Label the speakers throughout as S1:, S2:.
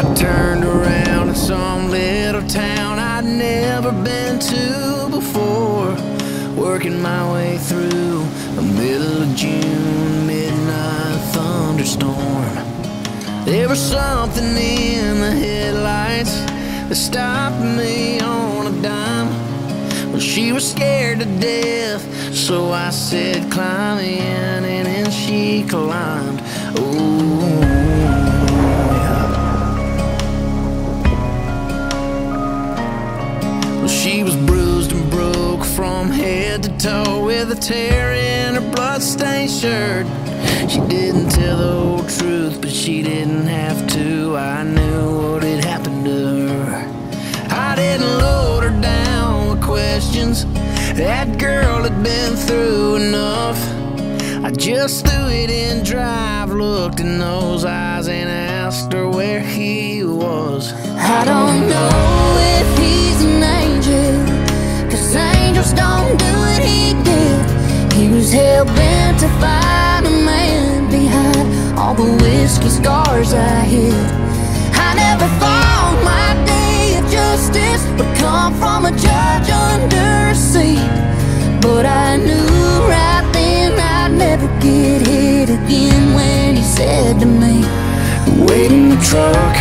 S1: Got turned around in some little town I'd never been to before. Working my way through a middle of June midnight thunderstorm. There was something in the headlights that stopped me on a dime. Well, she was scared to death, so I said, climb in, and then she climbed. Oh, to toe with a tear in her bloodstained shirt. She didn't tell the whole truth, but she didn't have to. I knew what had happened to her. I didn't load her down with questions. That girl had been through enough. I just threw it in drive, looked in those eyes, and asked her where he was.
S2: I don't know if he's an angel, cause angels don't do was hell bent to find a man behind all the whiskey scars I hid. I never thought my day of justice would come from a judge under a seat. But I knew right then I'd never get hit again when he said to me,
S1: Wait in the truck.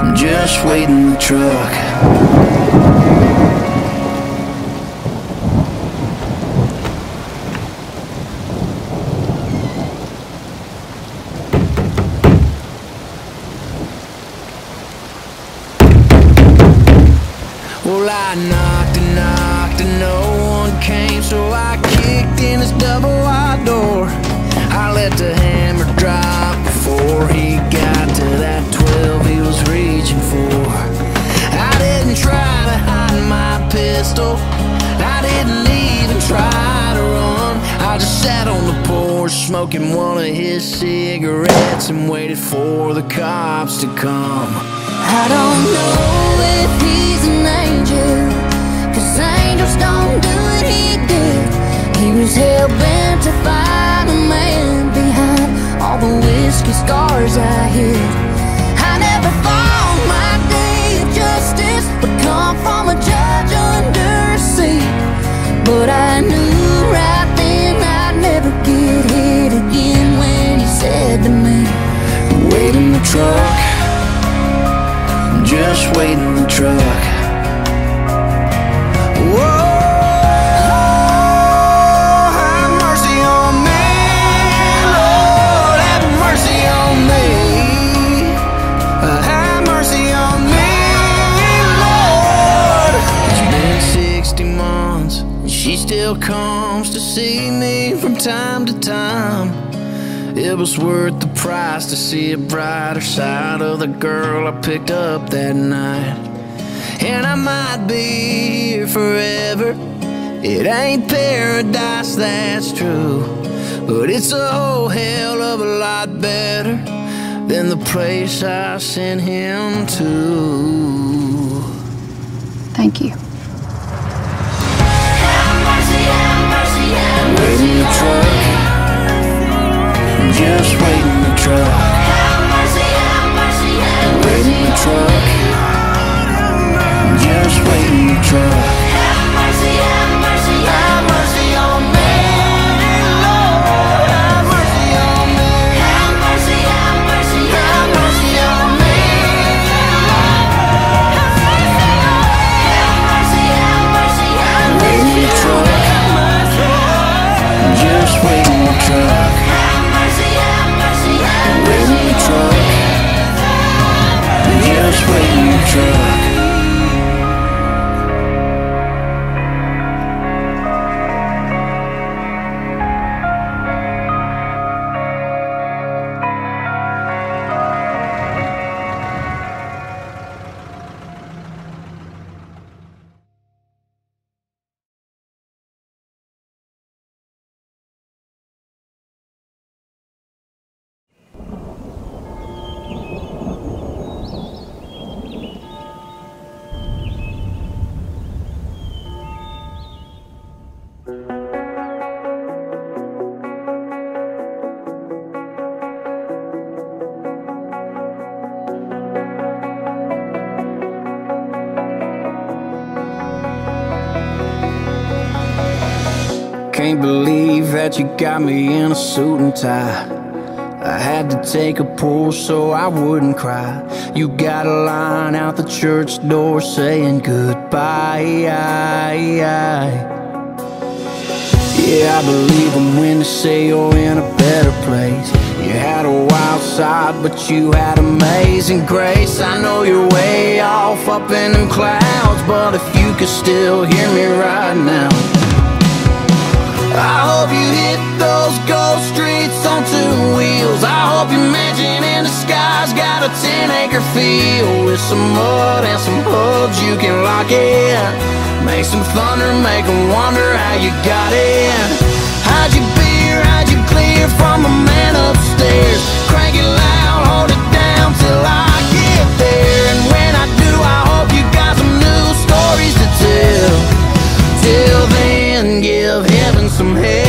S1: I'm just wait in the truck. Let the hammer drop before he got to that 12 he was reaching for. I didn't try to hide my pistol, I didn't even try to run. I just sat on the porch smoking one of his cigarettes and waited for the cops to come.
S2: I don't know if he's an angel, cause angels don't do what he did. He was hell bent to behind all the whiskey scars I hid. I never thought my day of justice would come from a judge under a seat. But I knew right then I'd never get hit again when he said to me,
S1: Wait in the truck. Just wait in the truck. Still comes to see me from time to time. It was worth the price to see a brighter side of the girl I picked up that night. And I might be here forever. It ain't paradise, that's true. But it's a whole hell of a lot better than the place I sent him to.
S3: Thank you.
S1: Wait in the truck. Just wait in the truck. Wait in the truck. Just wait in the truck. Can't believe that you got me in a suit and tie. I had to take a pull so I wouldn't cry. You got a line out the church door saying goodbye. Yeah, I believe them when they say you're in a better place. You had a wild side, but you had amazing grace. I know you're way off up in them clouds, but if you could still hear me right now. I hope you hit those gold streets on two wheels. I hope your mansion in the sky's got a 10-acre field. With some mud and some hoods you can lock in. Make some thunder, make them wonder how you got in. How'd you beer, from man upstairs? Crank it loud, hold it down till I get there. And when I do, I hope you got some new stories to tell. Till then, give heaven some hell.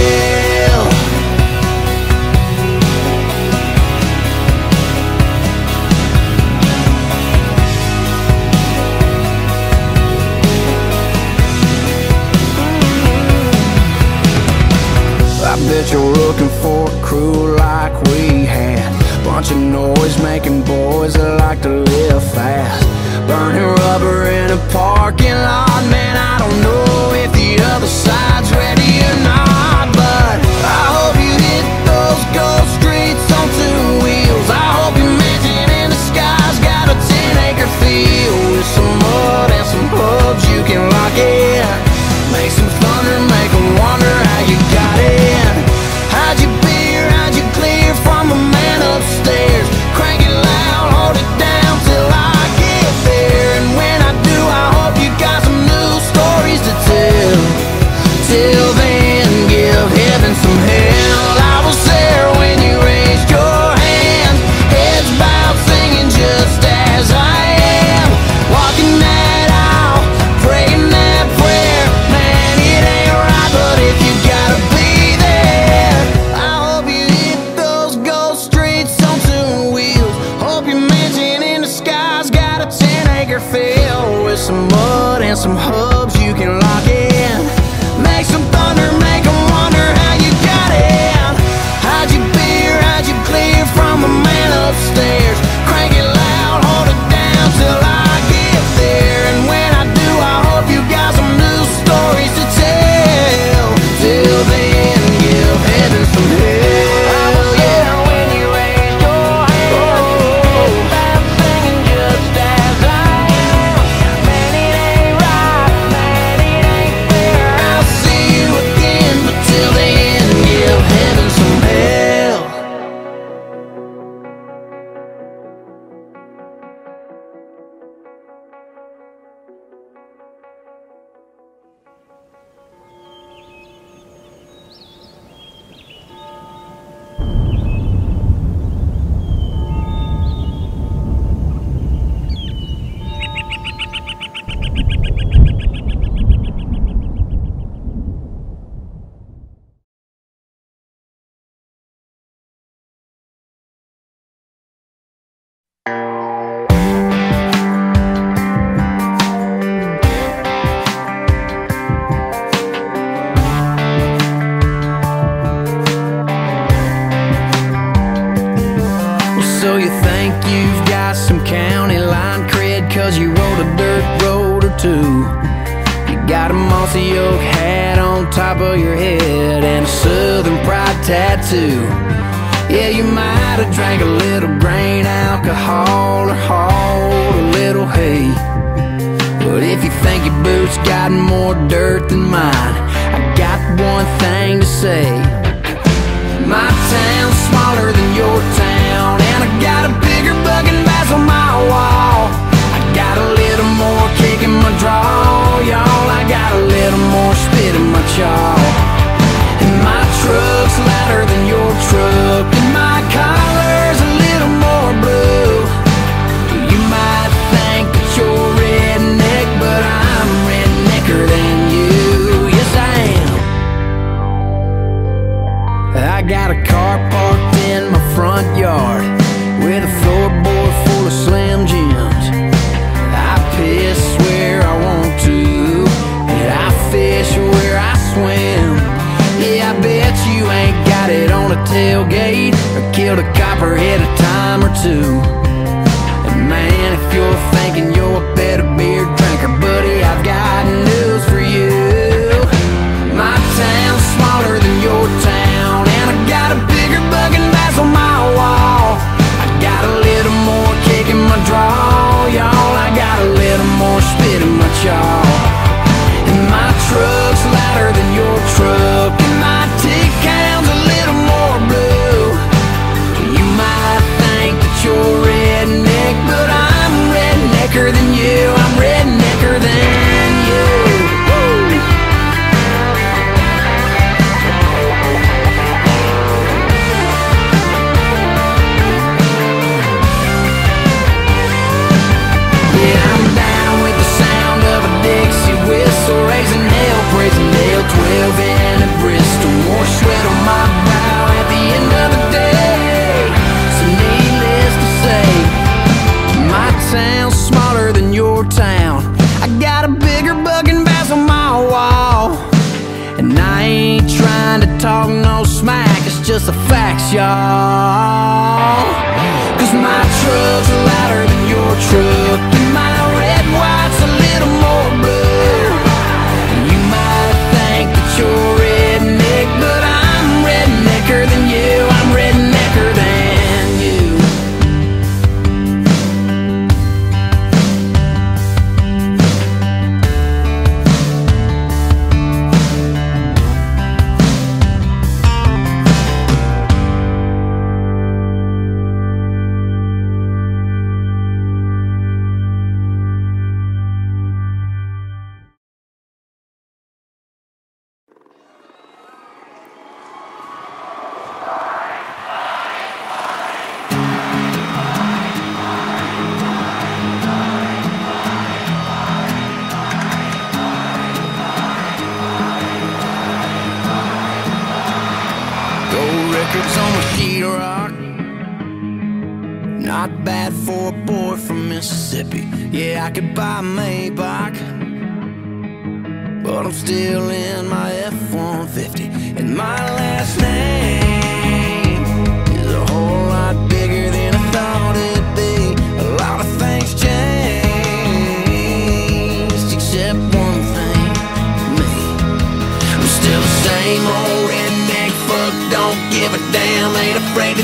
S1: Damn.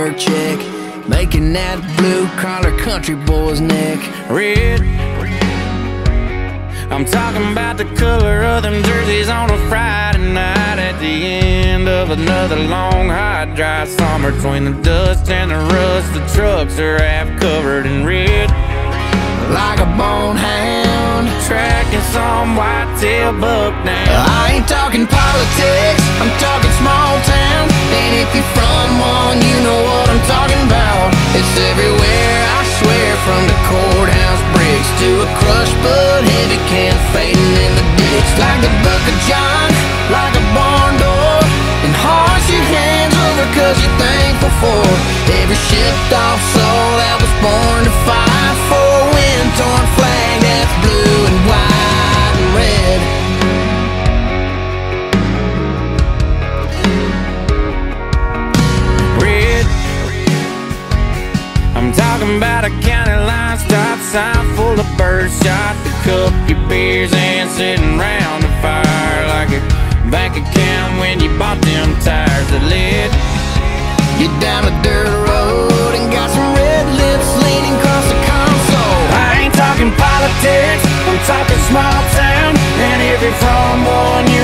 S1: work check. Making that blue collar country boy's neck. Red. I'm talking about the color of them jerseys on a Friday night At the end of another long, hot, dry summer. Between the dust and the rust, the trucks are half covered in red. Like a bone hound, tracking some white tail buck. Now I ain't talking politics, I'm talking small town take you from one, you know what I'm talking about. It's everywhere, I swear, from the courthouse bricks to a crushed but heavy can fading in the ditch. Like the Buck of John, like a barn door, and hearts your hands over cause you're thankful for every shipped off soul that was born. sack full of birdshot to cup your beers and sitting round the fire like a bank account when you bought them tires that lit. You're down a dirt road and got some red lips leaning across the console. I ain't talking politics, I'm talking small town and every from one you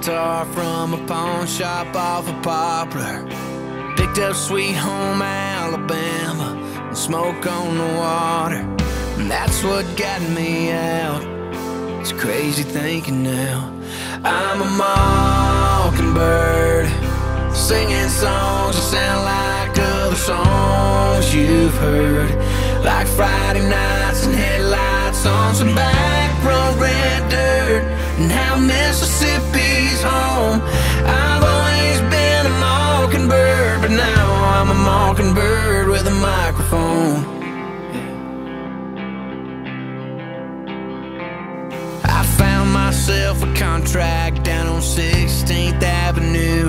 S1: guitar from a pawn shop off of Poplar. Picked up Sweet Home Alabama and smoke on the water. And that's what got me out. It's crazy thinking now. I'm a mockingbird, singing songs that sound like other songs you've heard. Like Friday nights and headlights on some back red dirt. And how Mississippi's I'm a mockingbird with a microphone. I found myself a contract down on 16th Avenue.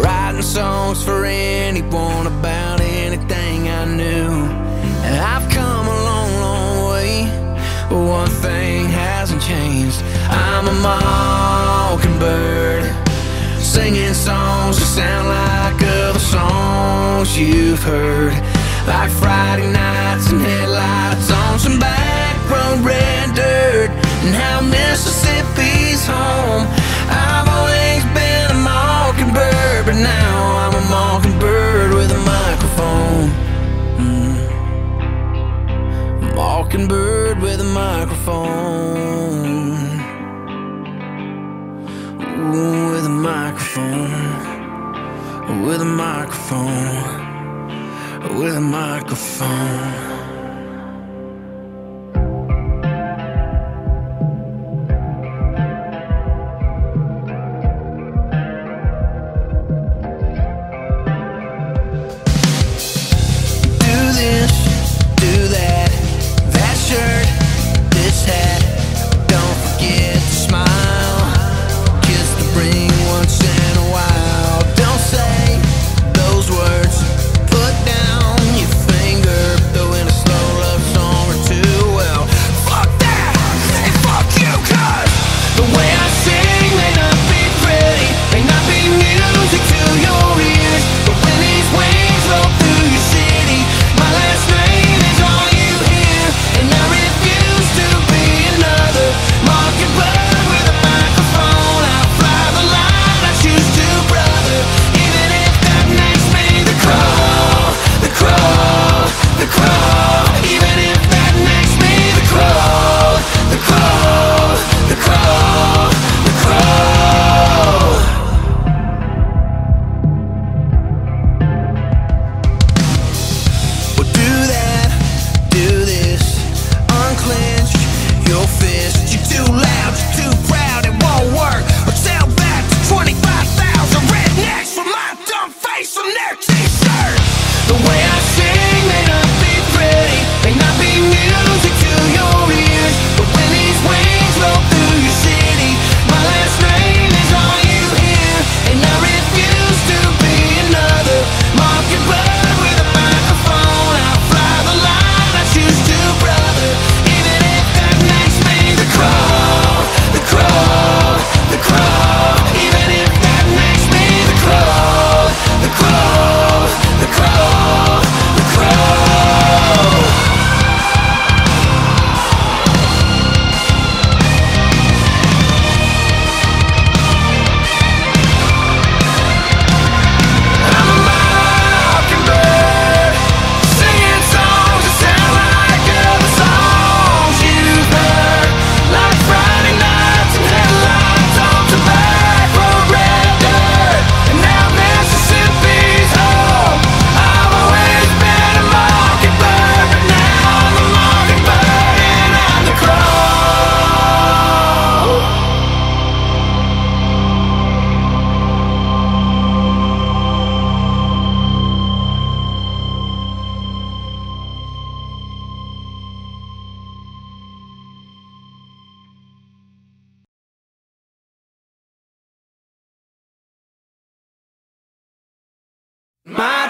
S1: Writing songs for anyone about anything I knew. And I've come a long, long way, but one thing hasn't changed. I'm a mockingbird, singing songs that sound like other songs you've heard. Like Friday nights and headlights on some back red dirt. And how Mississippi's home. I've always been a mockingbird, but now I'm a mockingbird with a microphone. Mm. Mockingbird with a microphone. With a microphone. With a microphone.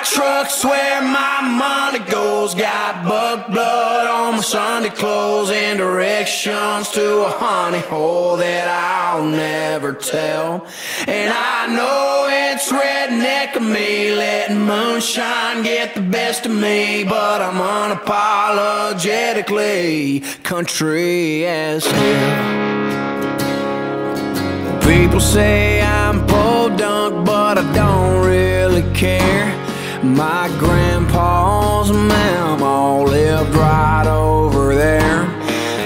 S1: Truck's where my money goes. Got buck blood on my Sunday clothes and directions to a honey hole that I'll never tell. And I know it's redneck of me letting moonshine get the best of me, but I'm unapologetically country as hell. People say I'm podunk, but I don't really care. My grandpa's mama lived right over there.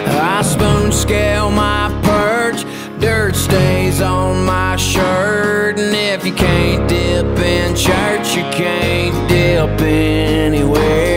S1: I spoon scale my perch, dirt stays on my shirt. And if you can't dip in church, you can't dip anywhere.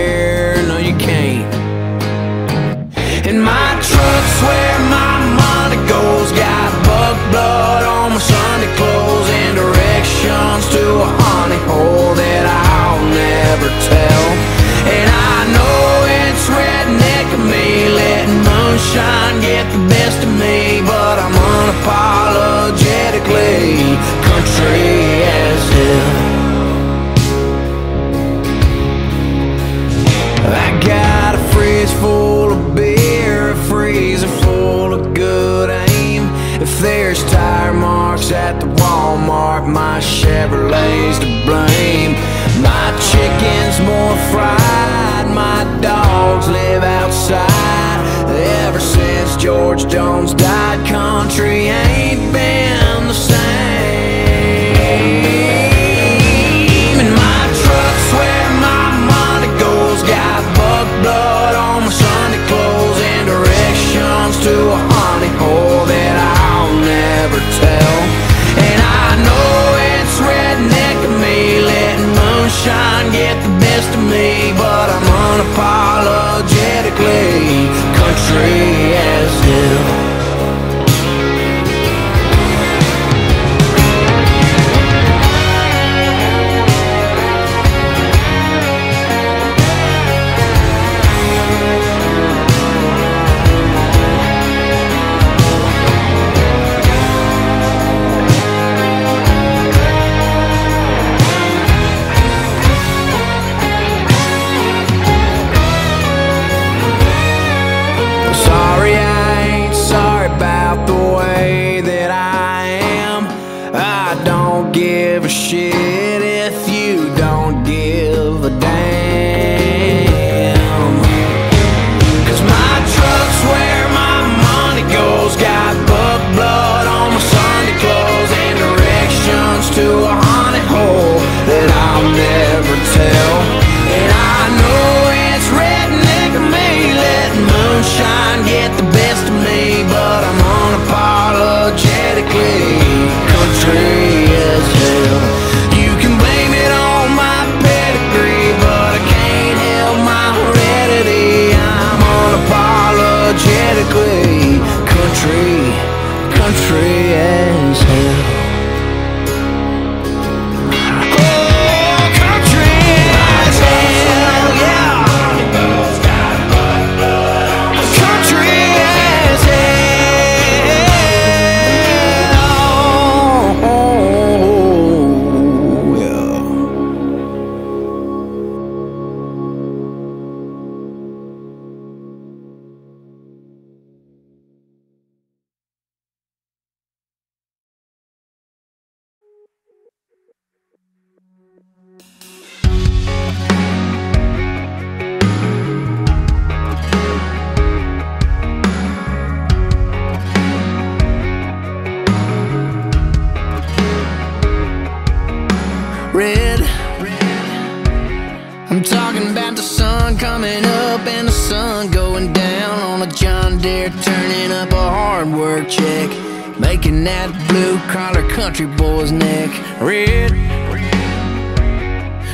S1: Sun going down on a John Deere, turning up a hard work check, making that blue collar country boy's neck red.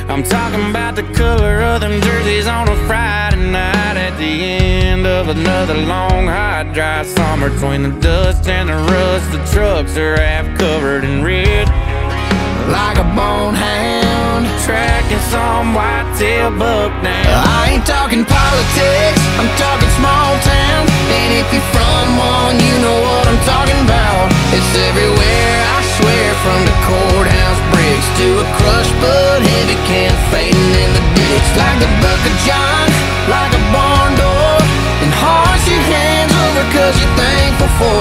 S1: I'm talking about the color of them jerseys on a Friday night at the end of another long, hot, dry summer. Between the dust and the rust, the trucks are half covered in red like a bonehound. Tracking some whitetail buck now. I ain't talking politics, I'm talking small town. And if you're from one, you know what I'm talking about. It's everywhere, I swear From the courthouse bricks to a crushed Busch Heavy can
S4: Fading in the ditch. Like the Book of John
S1: Like a barn door. And hearts your hands over cause you're thankful for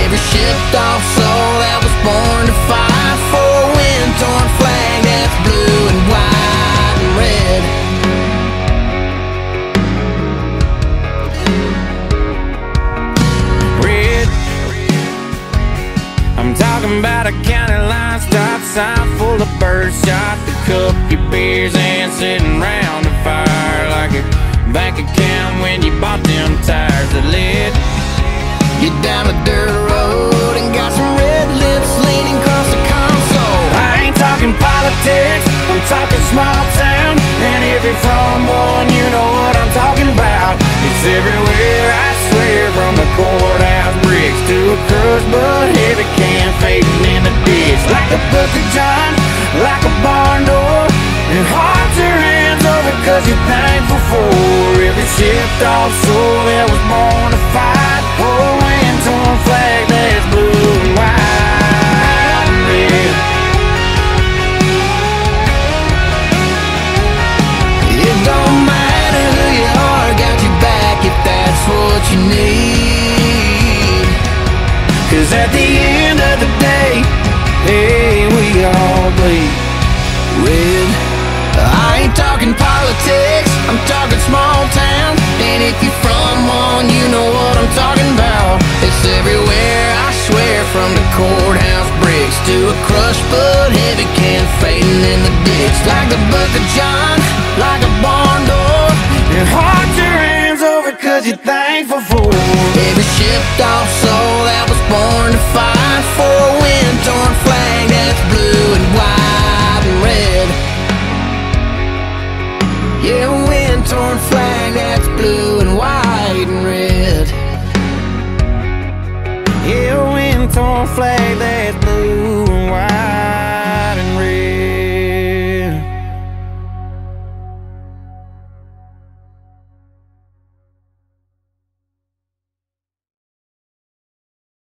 S1: Every shipped off soul that was born
S4: to fight. Cup your beers and sitting round a fire like a bank account when you bought them tires that lit you down a dirt road and got some red lips leaning across the console. I ain't talking politics, I'm talking small town and every from one, you know what I'm talking about. It's everywhere, I swear, from the bricks to a crushed Busch Heavy can fading in the ditch. Like the book of like a barn door, and hearts are hands over cause you're thankful for every shipped off soul that was born to fight oh, for a wind-torn flag that's Cause at the end of the day, hey, we all bleed red. I ain't talking politics, I'm talking small town. And if you're from one, you know what I'm talking about. It's everywhere, I swear, from the courthouse bricks to a crushed Busch Heavy can fading in the ditch. Like the book of John,
S1: like a barn door.
S4: Your heart, your hands over, cause you're thankful for every
S1: shift. off.